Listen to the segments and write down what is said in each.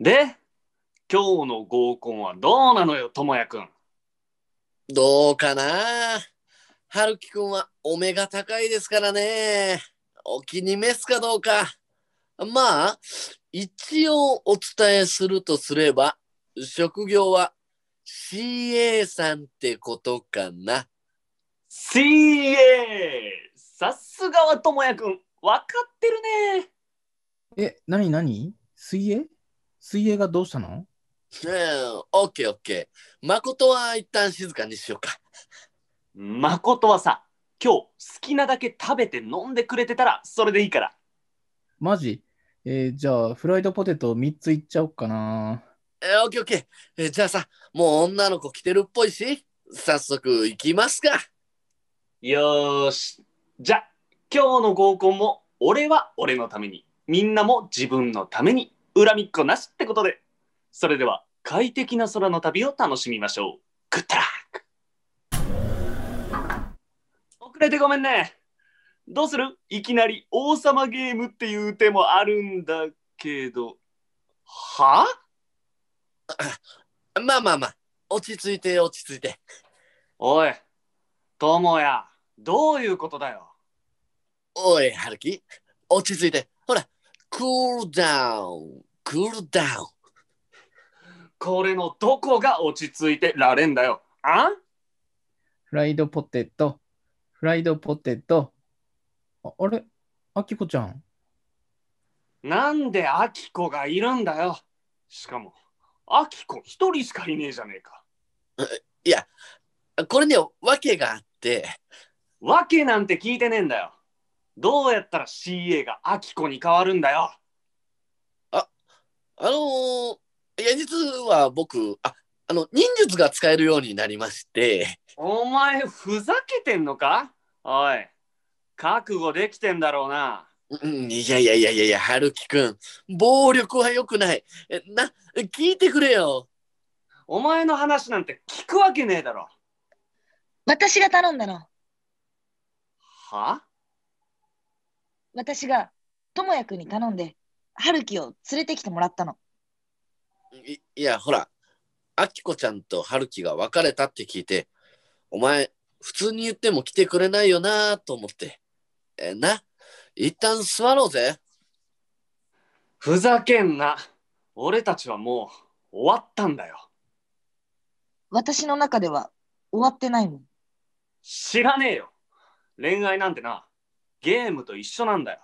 で、今日の合コンはどうなのよ、ともやくん。どうかな？春樹くんはお目が高いですからね。お気に召すかどうか。まあ、一応お伝えするとすれば、職業は CA さんってことかな。CA! さすがはともやくん、わかってるね。え、なになに水泳水泳がどうしたの？うん、オッケーオッケー。誠は一旦静かにしようか。誠はさ、今日好きなだけ食べて飲んでくれてたらそれでいいから。マジ？えーじゃあ、フライドポテト3ついっちゃおっかな。えーオッケーオッケー。えーじゃあさ、もう女の子来てるっぽいし、早速行きますか。よーし。じゃ、今日の合コンも俺は俺のために、みんなも自分のために、恨みっこなしってことで。それでは、快適な空の旅を楽しみましょう。グッドラック遅れてごめんね。どうする？いきなり王様ゲームっていう手もあるんだけど。は？まあまあまあ、落ち着いて落ち着いて。おい、友や、どういうことだよ？おい、春樹、落ち着いて。ほら、クールダウン、クールダウン。これのどこが落ち着いてられんだよ。あ？フライドポテト、フライドポテト。ああれ？あきこちゃん？なんでアキコがいるんだよ。しかも、アキコ一人しかいねえじゃねえか。いや、これには訳があって、わけなんて聞いてねえんだよ。どうやったら CA がアキコに変わるんだよ？あのー、いや、実は僕、あ、あの、忍術が使えるようになりまして、お前、ふざけてんのか？おい、覚悟できてんだろうな。うん、いやいやいやいやいや、春樹くん、暴力は良くない。えな、聞いてくれよ。お前の話なんて聞くわけねえだろ。私が頼んだの。は？私が智也くんに頼んで、春樹を連れてきてもらったの。いいや、ほら、あきこちゃんと春樹が別れたって聞いて、お前、普通に言っても来てくれないよなと思って。えな、一旦座ろうぜ。ふざけんな。俺たちはもう終わったんだよ。私の中では終わってないもん。知らねえよ。恋愛なんてな、ゲームと一緒なんだよ。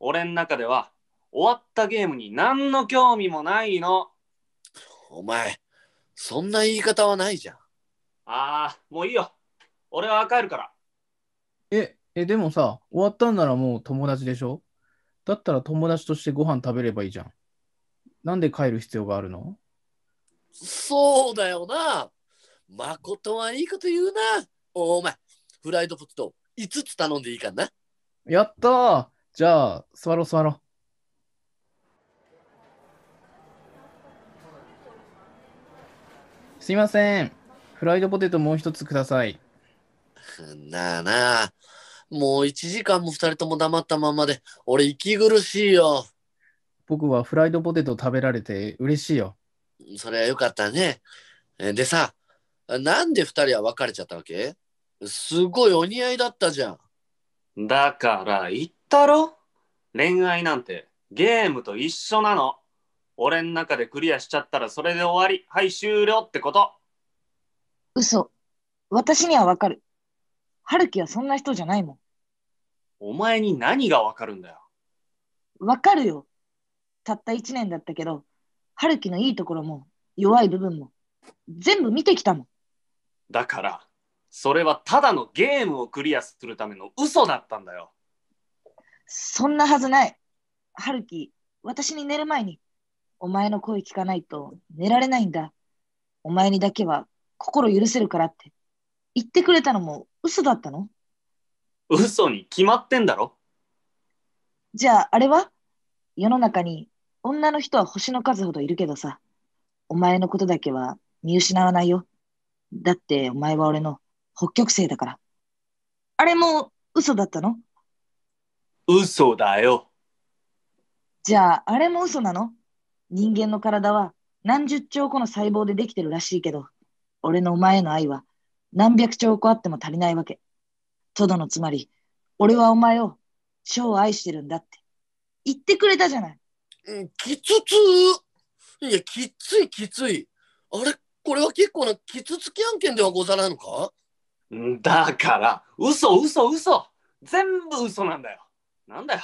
俺ん中では終わったゲームに何の興味もないの。お前、そんな言い方はないじゃん。ああ、もういいよ。俺は帰るから。え、え、でもさ、終わったんならもう友達でしょ？だったら友達としてご飯食べればいいじゃん。なんで帰る必要があるの？そうだよな。誠はいいこと言うな。お前、フライドポテト5つ頼んでいいかな？やったーじゃあ、座ろう座ろう。すいません。フライドポテトもう一つください。なあなあ、もう1時間も2人とも黙ったままで、俺息苦しいよ。僕はフライドポテト食べられて嬉しいよ。それはよかったね。えでさ、なんで2人は別れちゃったわけ？すごいお似合いだったじゃん。だから言ったろ？恋愛なんてゲームと一緒なの。俺ん中でクリアしちゃったらそれで終わり。はい、終了ってこと。嘘。私にはわかる。春樹はそんな人じゃないもお前に何がわかるんだよ？ん。わかるよ。たった一年だったけど、春樹のいいところも弱い部分も全部見てきたもん。だから、それはただのゲームをクリアするための嘘だったんだよ。そんなはずない。春樹、私に寝る前に、お前の声聞かないと寝られないんだ。お前にだけは心許せるからって言ってくれたのも嘘だったの？嘘に決まってんだろ？じゃああれは？世の中に女の人は星の数ほどいるけどさ、お前のことだけは見失わないよ。だってお前は俺の北極星だから。あれも嘘だったの？嘘だよ。じゃああれも嘘なの？人間の体は何十兆個の細胞でできてるらしいけど、俺のお前への愛は何百兆個あっても足りないわけ。とどのつまり、俺はお前を超愛してるんだって言ってくれたじゃない。うんきつついや、きついきつい。あれ？これは結構なきつつき案件ではござらぬか？んだから、嘘嘘嘘全部嘘なんだよ。なんだよ。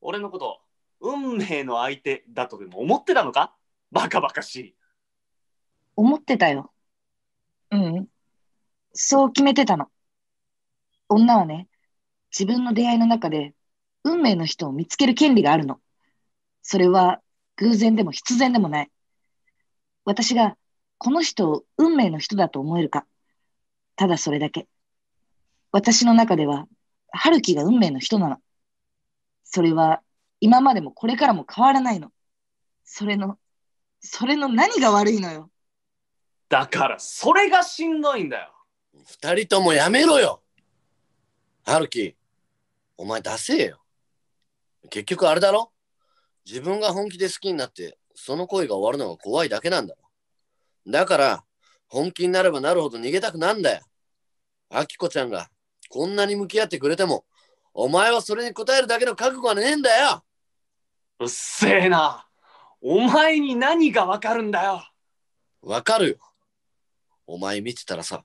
俺のこと、運命の相手だとでも思ってたのか？バカバカしい。思ってたよ。うん。そう決めてたの。女はね、自分の出会いの中で運命の人を見つける権利があるの。それは偶然でも必然でもない。私がこの人を運命の人だと思えるか。ただそれだけ。私の中では、春樹が運命の人なの。それは今までもこれからも変わらないの。それの、それの何が悪いのよ。だから、それがしんどいんだよ。二人ともやめろよ春樹、お前出せよ。結局あれだろ自分が本気で好きになって、その恋が終わるのが怖いだけなんだろ。だから、本気になればなるほど逃げたくなんだよ。あきこちゃんがこんなに向き合ってくれても、お前はそれに応えるだけの覚悟はねえんだよ。うっせえな。お前に何がわかるんだよ。わかるよ。お前見てたらさ、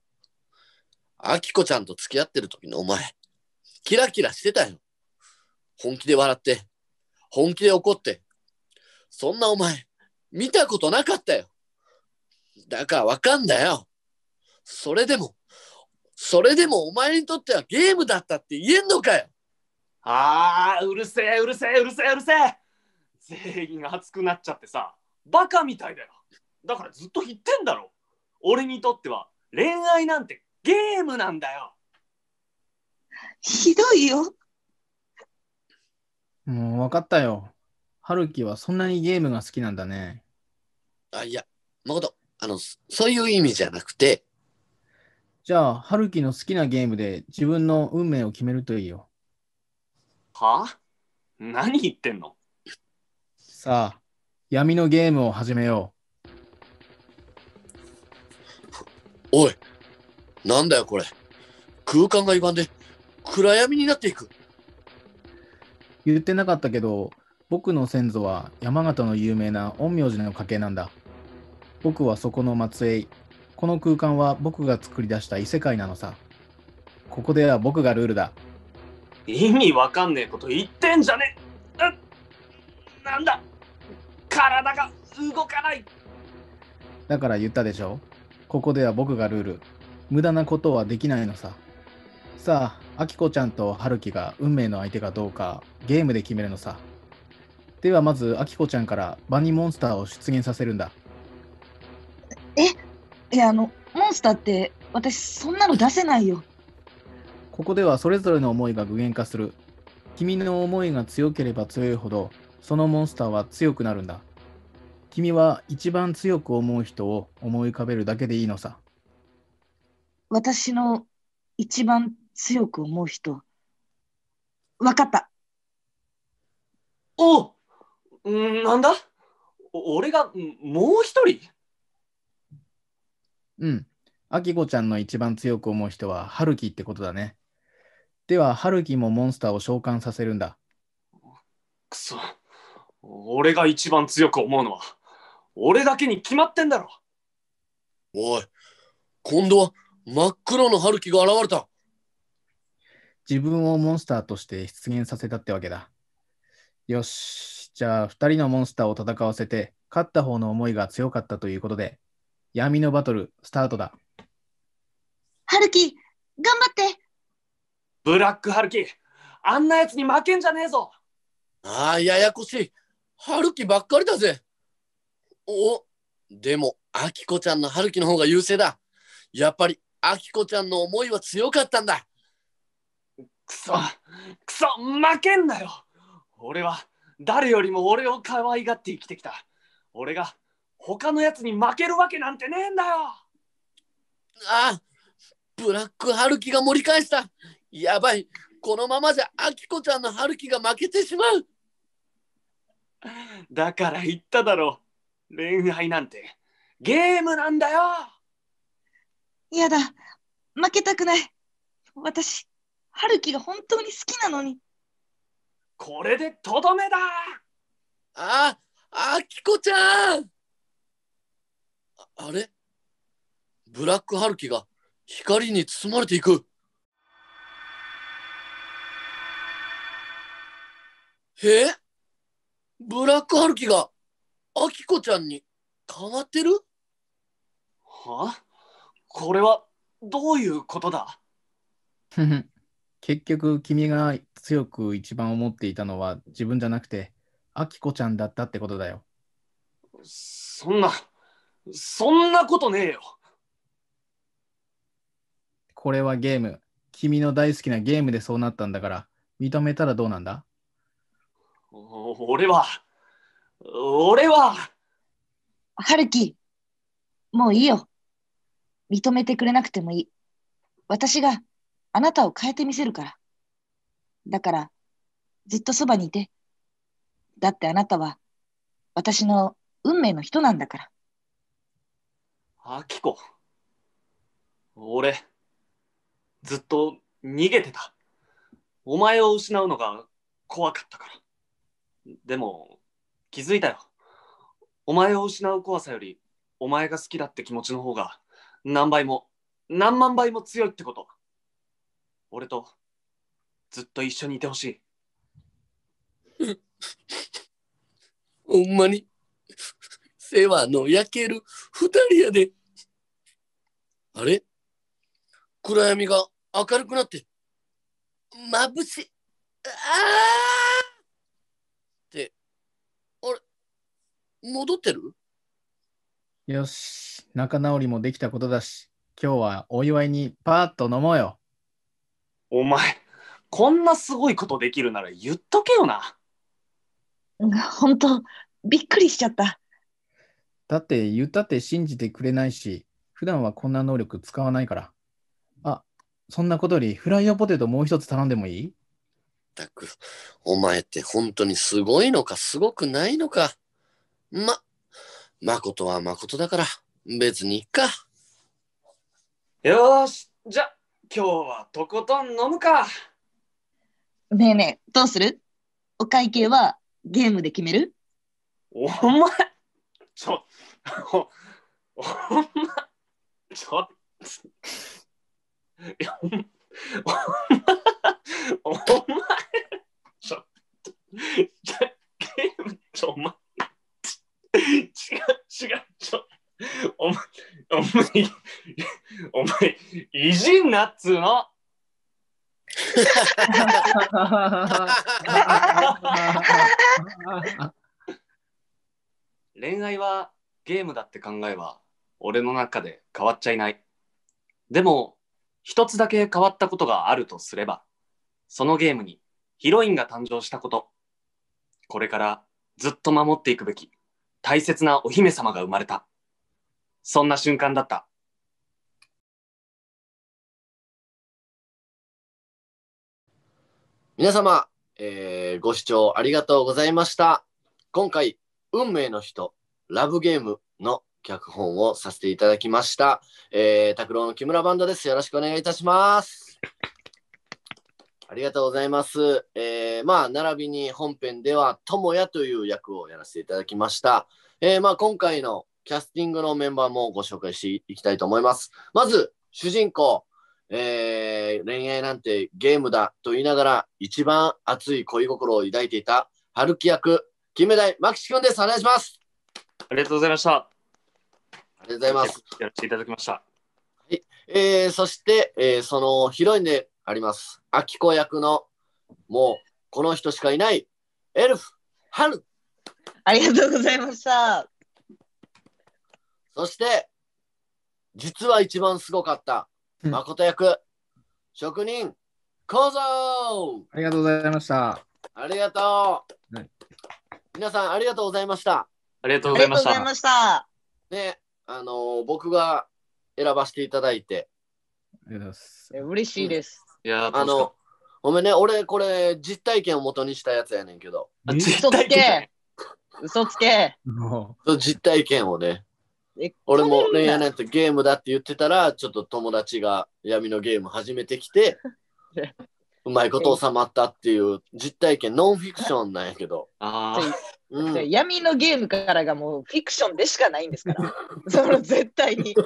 あきこちゃんと付き合ってる時のお前、キラキラしてたよ。本気で笑って、本気で怒って。そんなお前、見たことなかったよ。だからわかんだよ。それでも、それでもお前にとってはゲームだったって言えんのかよ。ああ、うるせえ、うるせえ、うるせえ、うるせえ。全員熱くなっちゃってさ、バカみたいだよ。だからずっと言ってんだろ。俺にとっては恋愛なんてゲームなんだよ。ひどいよ。もう分かったよ。春樹はそんなにゲームが好きなんだね。あ、いや、誠、あの、そそういう意味じゃなくて、じゃあ、春樹の好きなゲームで自分の運命を決めるといいよ。は？あ何言ってんの？さあ、闇のゲームを始めよおい、なんだよこれ。空間が歪んで暗闇になっていく。う。言ってなかったけど、僕の先祖は山形の有名な陰陽師の家系なんだ。僕はそこの末裔。この空間は僕が作り出した異世界なのさ。ここでは僕がルールだ。意味わかんねえこと言ってんじゃねえ。うなんだ体が動かない。だから言ったでしょ？ここでは僕がルール。無駄なことはできないのさ。さあ、あきこちゃんとはるきが運命の相手かどうかゲームで決めるのさ。ではまず、あきこちゃんからバニーモンスターを出現させるんだ。いや、あの、モンスターって私そんなの出せないよ。ここではそれぞれの思いが具現化する。君の思いが強ければ強いほど、そのモンスターは強くなるんだ。君は一番強く思う人を思い浮かべるだけでいいのさ。私の一番強く思う人。わかった。おうんなんだ？お俺がんもう一人？うん。あきこちゃんの一番強く思う人は、はるきってことだね。では、はるきもモンスターを召喚させるんだ。くそ。俺が一番強く思うのは、俺だけに決まってんだろ。おい、今度は真っ黒の春樹が現れた。自分をモンスターとして出現させたってわけだ。よし。じゃあ、二人のモンスターを戦わせて、勝った方の思いが強かったということで、闇のバトル、スタートだ。春樹、頑張って。ブラックハルキ、あんなやつに負けんじゃねえぞ。ああ、ややこしい。春樹ばっかりだぜ。お、でも、あきこちゃんの春樹の方が優勢だ。やっぱり、あきこちゃんの思いは強かったんだ。くそ、くそ、負けんなよ。俺は誰よりも俺を可愛がって生きてきた。俺が他のやつに負けるわけなんてねえんだよ。ああ、ブラック春樹が盛り返した。やばい。このままじゃ、あきこちゃんの春樹が負けてしまう。だから言っただろ恋愛なんてゲームなんだよやだ、負けたくない。私、春樹が本当に好きなのに。これでとどめだあ、あきこちゃんああれ？ブラック春樹が光に包まれていく。え？ブラック春樹があきこちゃんに変わってる？は？これはどういうことだ？結局君が強く一番思っていたのは自分じゃなくてアキコちゃんだったってことだよ。そんな、そんなことねえよ。これはゲーム。君の大好きなゲームでそうなったんだから認めたらどうなんだ？お俺は、俺は、春樹、もういいよ。認めてくれなくてもいい。私があなたを変えてみせるから。だから、ずっとそばにいて。だってあなたは私の運命の人なんだから。アキコ。俺、ずっと逃げてた。お前を失うのが怖かったから。でも、気づいたよ。お前を失う怖さより、お前が好きだって気持ちの方が、何倍も、何万倍も強いってこと。俺と、ずっと一緒にいてほしい。ほんまに世話の焼ける二人やで。あれ？暗闇が明るくなって、眩しい。ああって、あれ？戻ってる？よし、仲直りもできたことだし、今日はお祝いにパーッと飲もうよ。お前、こんなすごいことできるなら言っとけよな。本当、びっくりしちゃった。だって言ったって信じてくれないし、普段はこんな能力使わないから。あ、そんなことよりフライドポテトもう一つ頼んでもいい？ったく、お前って本当にすごいのかすごくないのか。ま、誠は誠だから、別にいっか。よーし、じゃ、今日はとことん飲むか。ねえねえ、どうする？お会計はゲームで決める？お前、ちょ、お、お前、ちょ、いや、ほんお前、お前、ちょ、ちょ、ゲーム、ちょ、お前、違う、違う、ちょ、お前、お前、お前、いじんなっつうの。恋愛はゲームだって考えは俺の中で変わっちゃいない。でも一つだけ変わったことがあるとすればそのゲームにヒロインが誕生したこと。これからずっと守っていくべき大切なお姫様が生まれた。そんな瞬間だった。皆様、えーご視聴ありがとうございました。今回、運命の人、ラブゲームの脚本をさせていただきました。えー、拓郎の木村バンドです。よろしくお願いいたします。ありがとうございます。えー、まあ、並びに本編では、智也という役をやらせていただきました。えー、まあ、今回のキャスティングのメンバーもご紹介していきたいと思います。まず、主人公、えー恋愛なんてゲームだと言いながら一番熱い恋心を抱いていた春樹役金目鯛マキシ君ですお願いしますありがとうございました。ありがとうございます、やらせていただきました。えーそして、えーそのヒロインであります。アキコ役のもうこの人しかいないエルフ春ありがとうございました。そして実は一番すごかったうん。誠役職人構造ありがとうございました。ありがとう、はい。皆さんありがとうございましたありがとうあございました。りがとうございました。ね、あのー僕が選ばせていただいて、ありがとうございます。え嬉しいです。いやー、あの、ごめんね、俺これ実体験を元にしたやつやねんけど、た。え実体験？嘘つけ。も実体験をね。え俺も恋愛なんてゲームだって言ってたら、ちょっと友達が闇のゲーム始めてきて え、うまいこと収まったっていう実体験、ノンフィクションなんやけど。ああ、うん闇のゲームからがもうフィクションでしかないんですから。その絶対に。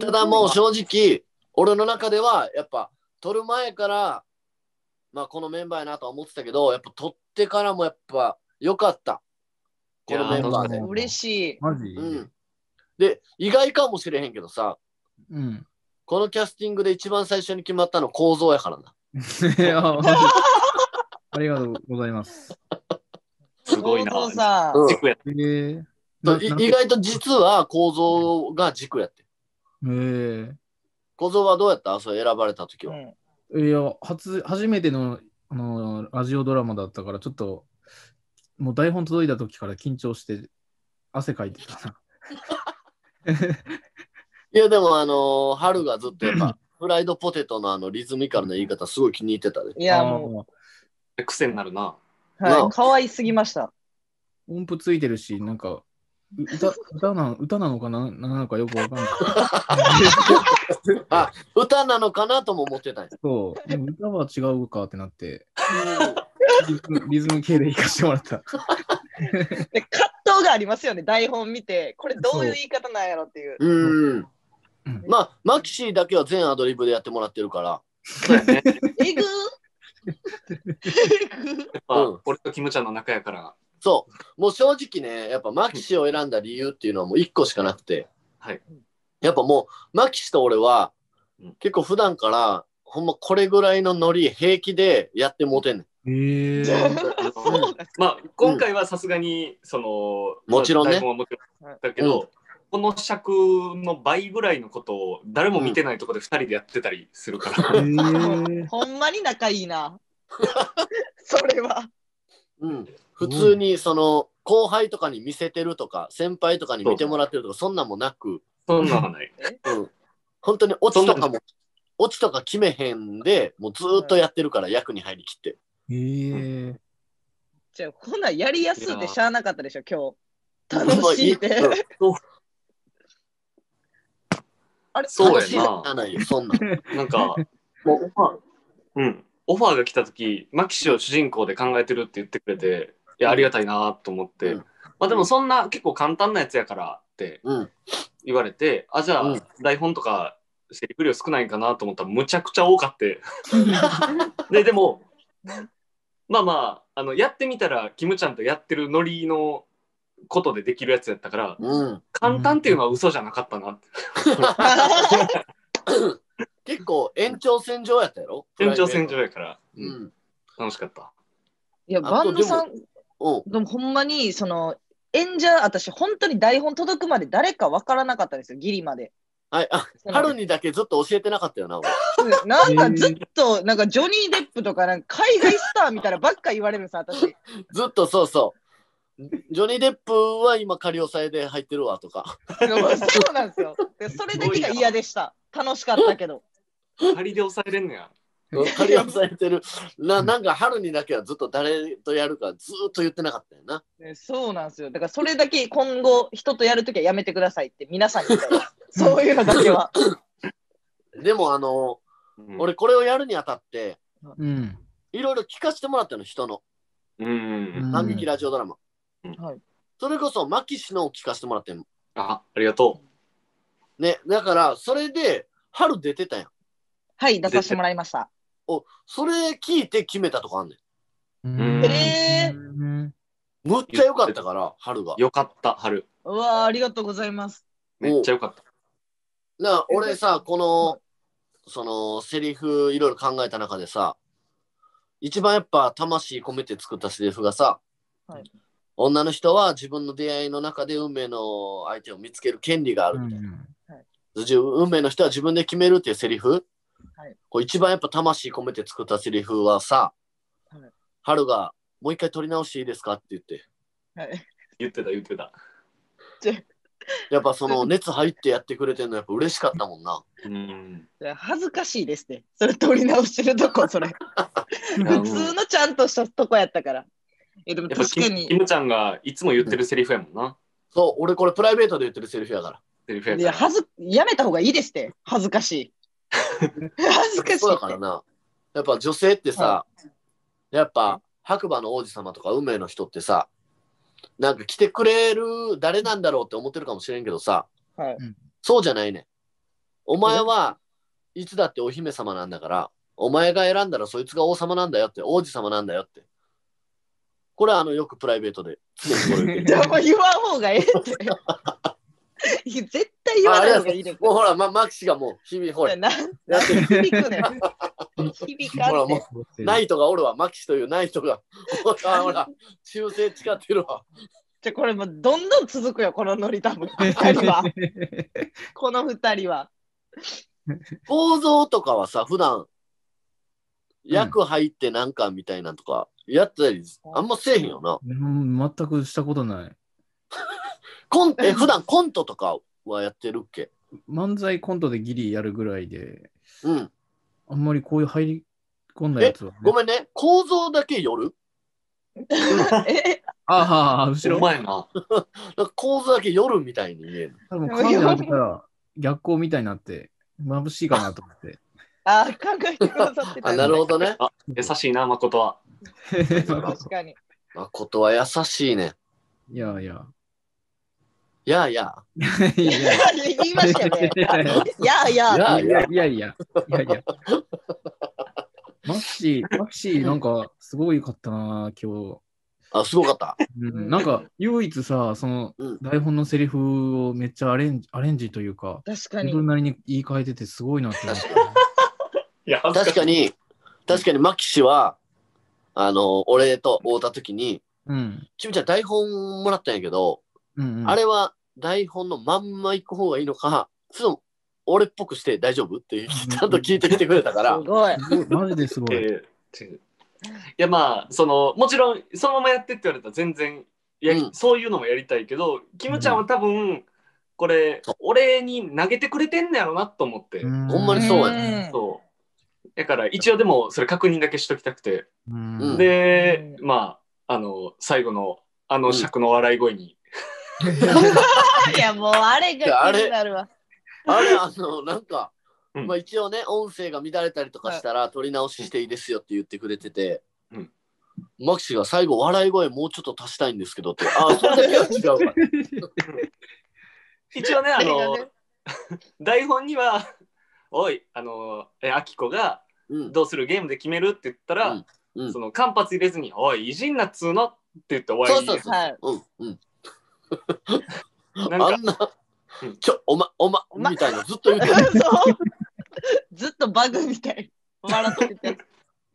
ただもう正直、俺の中ではやっぱ撮る前から、まあこのメンバーやなとは思ってたけど、やっぱ撮ってからもやっぱ良かった。このメンバーで。嬉しい。マジ？うん。で、意外かもしれへんけどさ、うん。このキャスティングで一番最初に決まったの構造やからな。ありがとうございます。すごいな。さん。うん軸やえー、意外と実は構造が軸やって。えー構造はどうやった？それ選ばれた時は。うんいや、初、初めての、あの、ラジオドラマだったから、ちょっと、もう台本届いた時から緊張して、汗かいてたな。いやでもあのー春がずっとやっぱフライドポテトのあのリズミカルな言い方すごい気に入ってたで。いや、も癖になるな。はい、可愛すぎました。音符ついてるし、なんか、う歌 歌な歌なのかな？なのかよくわかんない。あ歌なのかなとも思ってたんや。そう、でも歌は違うかってなって、リズムリズム系で行かしてもらった。で葛藤がありますよね、台本見て、これどういう言い方なんやろっていう。うん。うんまあマキシーだけは全アドリブでやってもらってるから。そうやね。えぐーえぐーやっぱ、うん俺とキムちゃんの仲やから。そう。もう正直ね、やっぱマキシを選んだ理由っていうのはもう一個しかなくて。はい。やっぱもうマキシと俺はうん結構普段からほんまこれぐらいのノリ平気でやってもうてんねん。えー、まあ、今回はさすがに、その、もちろんね台本はもちろんだけど、この尺の倍ぐらいのことを誰も見てないところで2人でやってたりするから。えー、ほんまに仲いいな。それは。うん。普通にその後輩とかに見せてるとか先輩とかに見てもらってるとかそんなんもなく、そんなんはない。うん、本当にオチとかもオチとか決めへんでもうずーっとやってるから役に入りきって。えー、じゃあ、こんなんやりやすいでしゃあなかったでしょ、今日。まあ楽しいで。うんあれそうやな。ないよそんな。ん。なんか、もうオファー、うん、オファーが来た時マキシを主人公で考えてるって言ってくれて、いや、ありがたいなと思って、うん。まあでもそんな結構簡単なやつやからってうん。言われて、あ、じゃあ、うん。台本とかセリフ量少ないんかなと思ったらむちゃくちゃ多かって。で、でも、まあまあ、あの、やってみたら、キムちゃんとやってるノリのことでできるやつやったから、うん。簡単っていうのは嘘じゃなかったなって。結構延長線上やったやろ？延長線上やから、ううんん。楽しかった。いや、バンドさん、うん。でもほんまに、その、演者、私、本当に台本届くまで誰か分からなかったんですよ、ギリまで。はい。あ、春にだけずっと教えてなかったよな。なんかずっと、なんかジョニー・デップとか、なんか海外スターみたいなばっか言われるんです、私。ずっとそうそう。ジョニー・デップは今仮押さえで入ってるわとか。そうなんですよ。でそれだけが嫌でした。楽しかったけど。仮で抑えれんねや。仮押さえてる。ななんか春にだけはずっと誰とやるかずっと言ってなかったよな。ねそうなんですよ。だからそれだけ今後人とやるときはやめてくださいって皆さんに言いた。そういうのだけは。でもあの、うん、俺これをやるにあたって、うん。いろいろ聞かせてもらったの、人の。うん、うん反撃ラジオドラマ。はいそれこそ、マキシのを聞かせてもらってんの。あ、ありがとね、だから、それで、春出てたやん。はい、出させてもらいました。お、それ聞いて決めたとかあんねん。うんえーうんむっちゃ良かったから、春がう。。よかった、春。うわーありがとうございます。めっちゃよかった。な俺さ、この、その、セリフいろいろ考えた中でさ、一番やっぱ魂込めて作ったセリフがさ、はい女の人は自分の出会いの中で運命の相手を見つける権利があるみたいな。自分運命の人は自分で決めるっていうセリフ、はいこれ一番やっぱ魂込めて作ったセリフはさ、はい春がもう一回撮り直していいですか？って言って、はい言ってた、言ってた。やっぱその熱入ってやってくれてるのやっぱ嬉しかったもんな。うん。恥ずかしいですって。それ取り直してるとこ、それ。や普通のちゃんとしたとこやったから。えでもやっぱ確かにキキ。ムちゃんがいつも言ってるセリフやもんな。そう、俺これプライベートで言ってるセリフやから。いや、セリフやから。はず、やめた方がいいですって。恥ずかしい。恥ずかしいそうだ。からな。やっぱ女性ってさ、やっぱ白馬の王子様とか運命の人ってさ、なんか来てくれる誰なんだろうって思ってるかもしれんけどさ、はいそうじゃないねん。お前はいつだってお姫様なんだから、お前が選んだらそいつが王様なんだよって、王子様なんだよって。これはあのよくプライベートで常にこれ言って じるゃあもう言わん方がええって。いや絶対言わない方がいいです。もうほら、ま、マキシがもう日々ほら、なやってる。響くねん。響かほらもうナイトがおるわ、マキシというナイトが。ほら、ほら、忠誠誓ってるわ。じゃあこれもうどんどん続くよ、このノリ多分。二人は。この二人は。構造とかはさ、普段役入ってなんかみたいなんとか、やったり、あんませえへんよな。うん全くしたことない。コンえ普段コントとかはやってるっけ？漫才コントでギリやるぐらいで、うん。あんまりこういう入り込んだやつは、ね。ごめんね、構造だけ夜 え、ああ、後ろ。お前な。なんか構造だけ夜みたいに見える。多分カメラ開けたら逆光みたいになって、眩しいかなと思って。あ、考えてくださってた。あ、なるほどね。あ、優しいな、誠は。確かに。あ、ことは優しいね。いやいや。いやいや。いやいや。言いましたよね。いやいやいやいや。いやいや。マキシー、マキシー、なんかすごいかったな、今日。あ、すごかった。うん、なんか唯一さ、そのうん台本のセリフをめっちゃアレンジアレンジというか、確かに。自分なりに言い換えててすごいなって 確かに、確かにマキシは、あの、俺と会うた時に、うん。君ちゃん台本もらったんやけど、うんうん、あれは台本のまんま行く方がいいのか、それとも俺っぽくして大丈夫？ってちゃんと聞いてきてくれたから。す、ごい。マジですごい。えーいやまあそのもちろんそのままやってって言われたら全然やり、うん。そういうのもやりたいけどキムちゃんは多分これ、俺に投げてくれてんねやろなと思って、うん。ほんまにそうやねね。そうだから一応でもそれ確認だけしときたくて、でまああの最後のあの尺の笑い声に、いや、もうあれが気になるわ。あれ、あの、なんか、うん。まあ一応ね、音声が乱れたりとかしたら、撮り直ししていいですよって言ってくれてて、うん。マキシが最後、笑い声もうちょっと足したいんですけどって、あ、それだけは違うから。一応ねああれがのね。台本には「おいあのえアキコがうん。どうする？ゲームで決める?」って言ったら、うんうんその間髪入れずに「おい意地んなっつうの?」って言って終わりそうそうそう。はい。うんうん。なんかあんなうん、ちょ、おま、おま、おまみたいなずっと言ってる。ずっとバグみたい。笑ってて。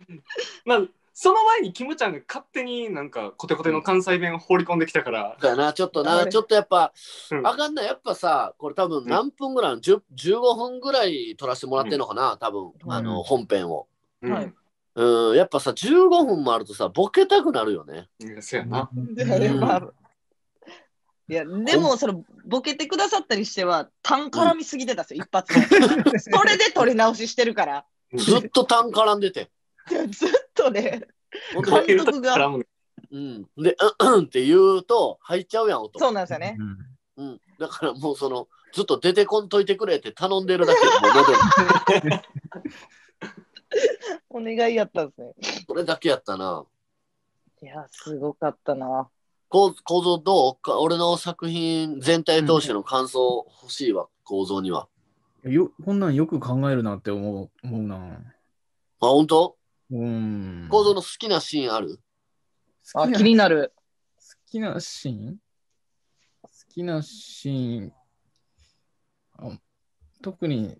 まあその前にキムちゃんが勝手になんかコテコテの関西弁を放り込んできたから、だな、ちょっとな、ちょっとやっぱ、うん。あかんない、やっぱさ、これ多分何分ぐらいの、10 15分ぐらい撮らせてもらってんのかな、多分、あの、うん本編を。うん。はい。うん、やっぱさ、15分もあるとさ、ボケたくなるよね。いやそうやな、いやでもまあいやでもそのボケてくださったりしては単絡みすぎてたんですよ、一発で それで撮り直ししてるから。ずっと単絡んでて。ずっとね監督が。うん、で、うんうんって言うと、入っちゃうやん、音。そうなんですよね。うん、だからもうその、ずっと出てこんといてくれって頼んでるだけでも お願いやったんですね。それだけやったな。いやすごかったな。こう構造どう？か俺の作品全体通しての感想欲しいわ、構造には。よこんなんよく考えるなって思う思うな。あ、本当？うん。構造の好きなシーンある？あ好きな気になる好きなシーン？好きなシーンあ特に。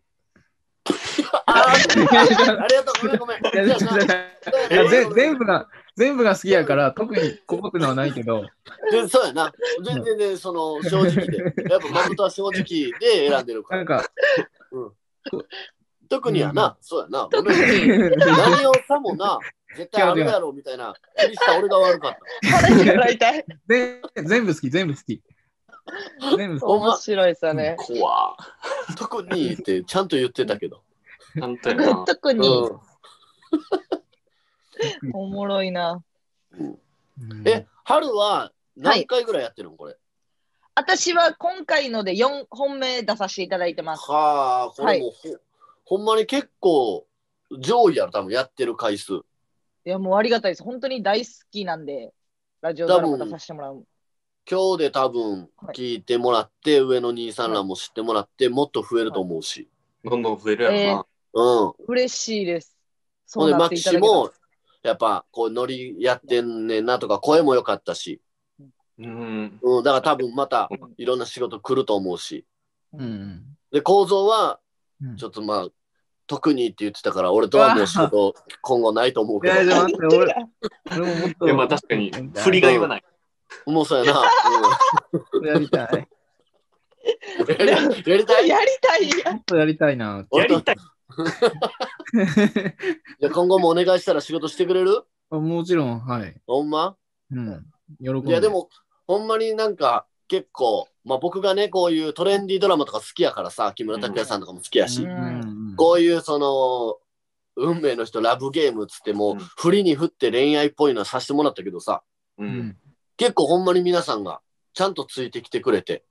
あありがとう、ごめんごめん。いやじゃあないやぜ全部が全部が好きやから特にここってのはないけど、でそうやな。全然ね、その正直で。やっぱ誠は正直で選んでるから。なんか、特にやな、そうやな。特俺に何をさもな、絶対あるやろみたいな。俺が悪かったい全全部好き、全部好き。全部面白いですね怖た。特にってちゃんと言ってたけど。なんとやなう 特にん。おもろいなえ、春は何回ぐらいやってるのこれ？私は今回ので4本目出させていただいてます。はあ、これもうほ,、ほんまに結構上位やろ、多分やってる回数。いや、もうありがたいです。本当に大好きなんで、ラジオドラマ出させてもらう。今日で多分はい聞いてもらって、上の兄さんらも知ってもらって、もっと増えると思うし。どんどん増えるやろな。うん。嬉しいです。ほんで、そうなマキシも、やっぱ、こう、ノリやってんねんなとか、声も良かったし。うん。うん、だから多分またうん、いろんな仕事来ると思うし。うんで、構造は、うん。ちょっとまあ、特にって言ってたから、俺とはもう仕事、今後ないと思うけいや、でど、も待って、俺、俺ももっと。でも確かに、振りがいはない。もうそうやな。やりたい。うん、やりたいやりたいやもっとやりたいな。やりたい。じゃあ今後もお願いしたら仕事してくれる？もちろん、はい。ほんま？うん。喜んで。いやでも、ほんまになんか結構、まあ僕がね、こういうトレンディードラマとか好きやからさ、木村拓哉さんとかも好きやし。こういうその、運命の人ラブゲームっつっても、うん振りに振って恋愛っぽいのはさせてもらったけどさ、う。うんん。結構ほんまに皆さんがちゃんとついてきてくれて、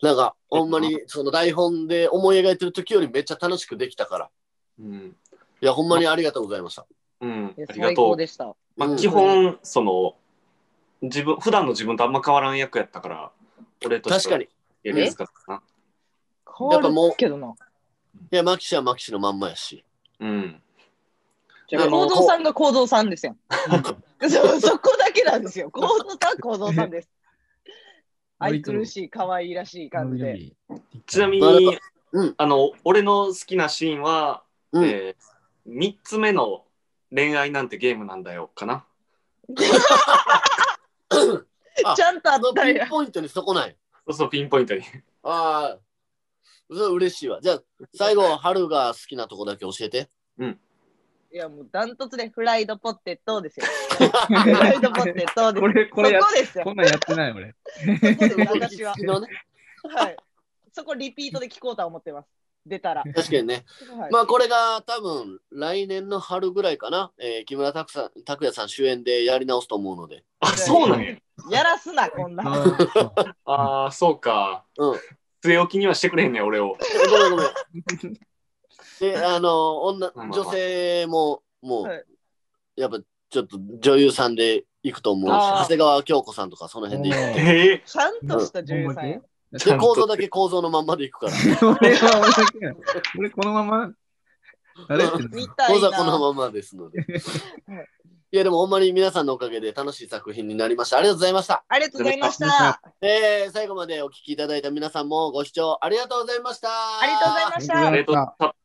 なんかほんまにその台本で思い描いてる時よりめっちゃ楽しくできたから、うん。いやほんまにありがとうございました。うん。ありが最高とでした。う。まあ、うん基本、その、自分、普段の自分とあんま変わらん役やったから、俺としては確かに。やりやすかったな。変わやっぱもうるけどな。いや、マキシはマキシのまんまやし。うん。じゃあ、あの構造さんが構造さんですよ。そそこだけなんですよ。構造さん、構造さんです。愛くるしい、可愛いらしい感じで。ちなみまあに、だうんあの、俺の好きなシーンは、うん。えー、3つ目の恋愛なんてゲームなんだよかな。あちゃんとあったんや。ポイントにそこない。そうそう、ピンポイントに。ああ、それ嬉しいわ。じゃあ、最後、春が好きなとこだけ教えて。いや、もうダントツでフライドポテトですよ。フライドポテトです。これ、これやそこですよこ。んなんやってない俺。そこで私は ねはい。そこリピートで聞こうとは思ってます。出たら。確かにね。はいまあ、これが多分、来年の春ぐらいかな。えー木村拓さん拓哉さん主演でやり直すと思うので。あ、そうなんや。やらすな、こんな。あ あ、そうか。うん。据え置きにはしてくれへんねん、俺を。ごめんごめん。で、あの、女まあまあ女性も、もう、はいやっぱちょっと女優さんで行くと思うし、長谷川京子さんとかその辺で行って。ええちゃんとした女優さんや。で、構造だけ構造のまんまで行くから。俺は俺だけや。俺このまま。誰って見たい構造はこのな。ままですので。いや、でもほんまに皆さんのおかげで楽しい作品になりました。ありがとうございました。ありがとうございました。えー、最後までお聞きいただいた皆さんもご視聴ありがとうございました。ありがとうございましたありがとうございました。